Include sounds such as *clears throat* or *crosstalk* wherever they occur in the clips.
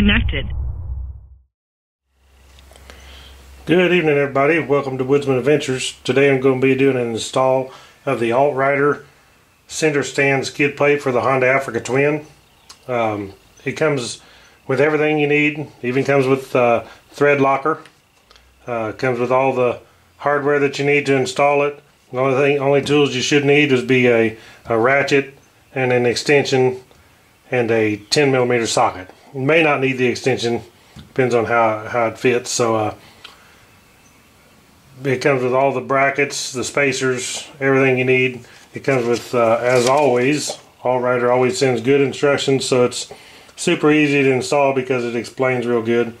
connected. Good evening everybody, welcome to Woodzman Adventures. Today I'm going to be doing an install of the Alt-Rider center stand skid plate for the Honda Africa Twin. Um, it comes with everything you need, even comes with uh, thread locker. Uh, comes with all the hardware that you need to install it. The only thing, only tools you should need is be a, a ratchet and an extension and a 10 millimeter socket. May not need the extension, depends on how, how it fits. So uh, it comes with all the brackets, the spacers, everything you need. It comes with, uh, as always, Alt-Rider always sends good instructions, so it's super easy to install because it explains real good.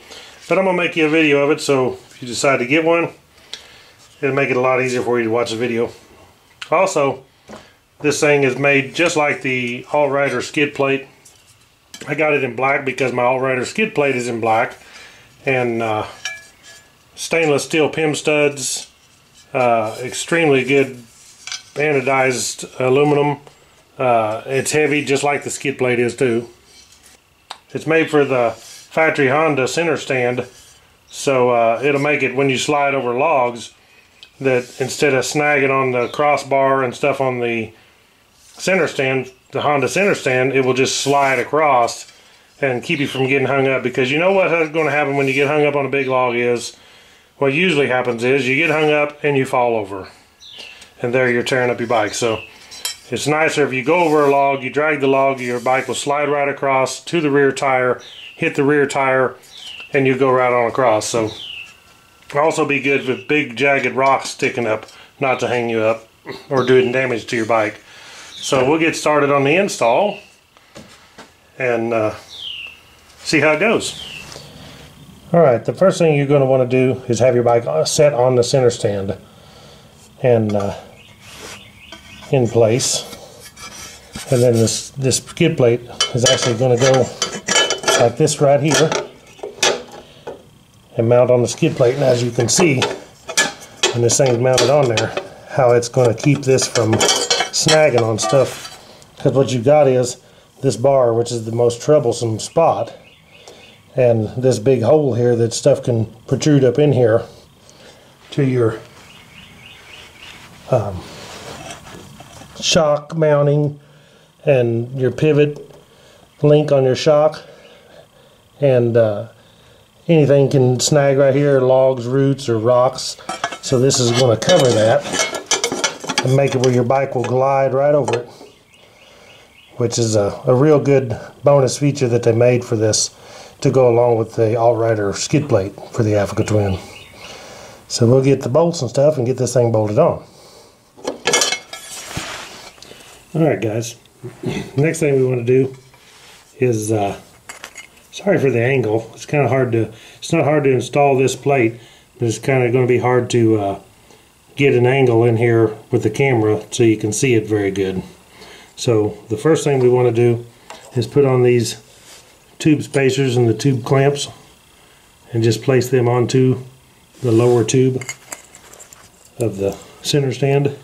But I'm going to make you a video of it, so if you decide to get one, it'll make it a lot easier for you to watch the video. Also, this thing is made just like the Alt-Rider skid plate. I got it in black because my Alt-Rider skid plate is in black. And uh, stainless steel PEM studs, uh, extremely good anodized aluminum. Uh, it's heavy just like the skid plate is too. It's made for the factory Honda center stand so uh, it'll make it when you slide over logs that instead of snagging on the crossbar and stuff on the center stand, the Honda center stand, it will just slide across and keep you from getting hung up because you know what's going to happen when you get hung up on a big log is what usually happens is you get hung up and you fall over. And there you're tearing up your bike. So it's nicer if you go over a log you drag the log your bike will slide right across to the rear tire hit the rear tire and you go right on across. So also be good with big jagged rocks sticking up not to hang you up or doing damage to your bike so we'll get started on the install and uh, see how it goes Alright, the first thing you're going to want to do is have your bike set on the center stand and uh, in place. And then this, this skid plate is actually going to go like this right here and mount on the skid plate. And as you can see, when this thing's mounted on there, how it's going to keep this from snagging on stuff. Because what you've got is this bar, which is the most troublesome spot and this big hole here that stuff can protrude up in here to your um, shock mounting and your pivot link on your shock. And uh, anything can snag right here logs roots or rocks. So this is going to cover that and make it where your bike will glide right over it which is a, a real good bonus feature that they made for this to go along with the Alt-Rider skid plate for the Africa Twin. So we'll get the bolts and stuff and get this thing bolted on. Alright guys, *clears throat* next thing we want to do is, uh, sorry for the angle, it's kind of hard to, it's not hard to install this plate, but it's kind of going to be hard to uh, get an angle in here with the camera so you can see it very good. So the first thing we want to do is put on these tube spacers and the tube clamps and just place them onto the lower tube of the center stand.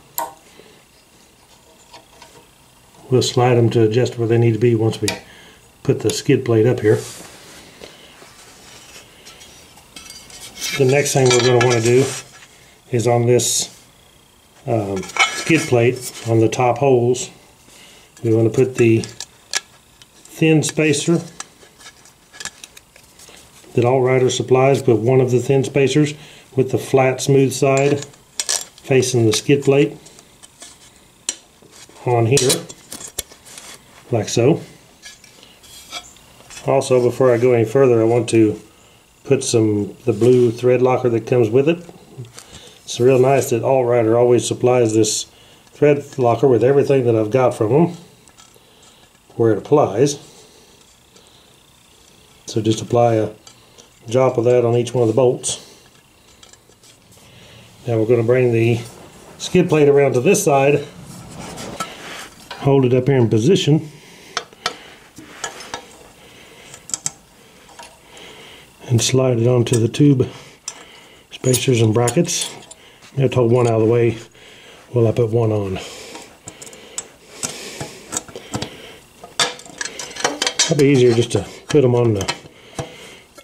We'll slide them to adjust where they need to be once we put the skid plate up here. The next thing we're going to want to do is on this um, skid plate on the top holes we want to put the thin spacer that Alt-Rider supplies, but one of the thin spacers with the flat smooth side facing the skid plate on here, like so. Also, before I go any further, I want to put some the blue thread locker that comes with it. It's real nice that Alt-Rider always supplies this thread locker with everything that I've got from them where it applies. So just apply a drop of that on each one of the bolts. Now we're going to bring the skid plate around to this side, hold it up here in position, and slide it onto the tube spacers and brackets. I have to hold one out of the way while I put one on. It'd be easier just to put them on the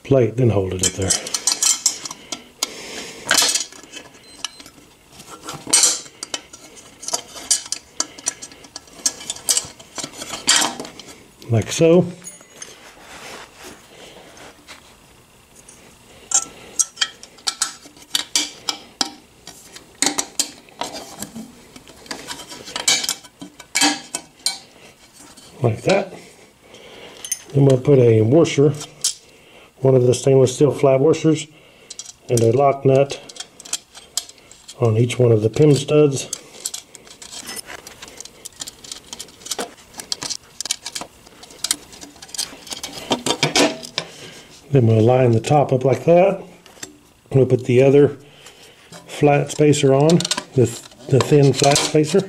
plate, then hold it up there. Like so. Like that. Then we'll put a washer, one of the stainless steel flat washers, and a lock nut on each one of the PEM studs. Then we'll line the top up like that. We'll put the other flat spacer on, the, the thin flat spacer.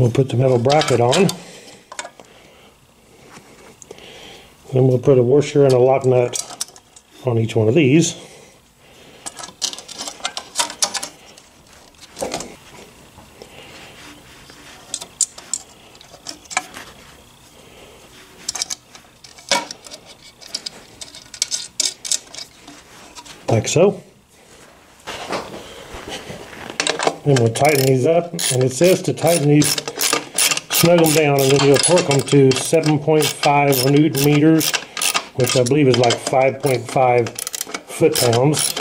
We'll put the metal bracket on. Then we'll put a washer and a lock nut on each one of these. Like so. Then we'll tighten these up, and it says to tighten these, snug them down, and then you'll torque them to 7.5 newton meters, which I believe is like 5.5 foot pounds.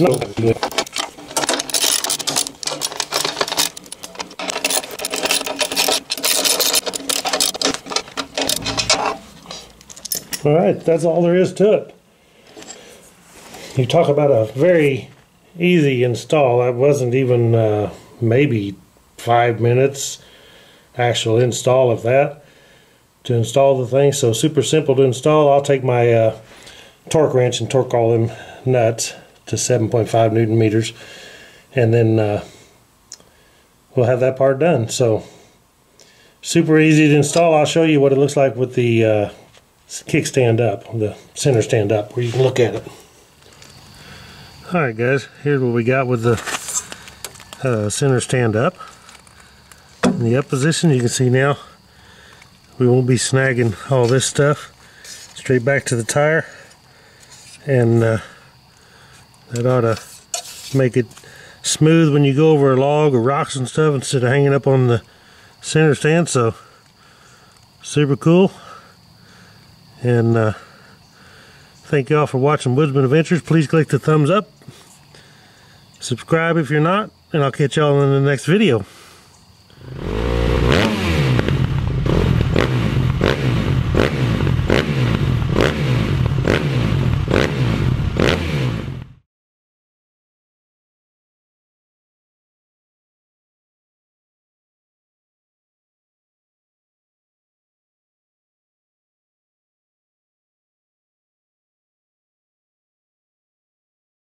No. All right, that's all there is to it. You talk about a very easy install. That wasn't even uh, maybe five minutes actual install of that to install the thing. So super simple to install. I'll take my uh, torque wrench and torque all them nuts to 7.5 newton meters and then uh, we'll have that part done. So super easy to install. I'll show you what it looks like with the uh, kickstand up, the center stand up where you can look at it. Alright guys, here's what we got with the uh, center stand up. In the up position you can see now we won't be snagging all this stuff straight back to the tire and uh, that ought to make it smooth when you go over a log or rocks and stuff instead of hanging up on the center stand so super cool and uh, Thank you all for watching Woodzman Adventures. Please click the thumbs up. Subscribe if you're not, and I'll catch y'all in the next video.